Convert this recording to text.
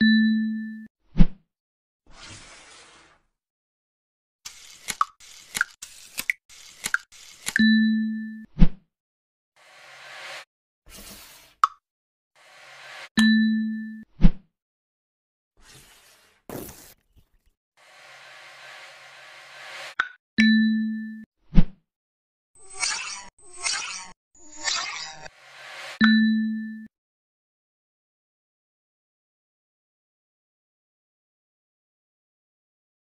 you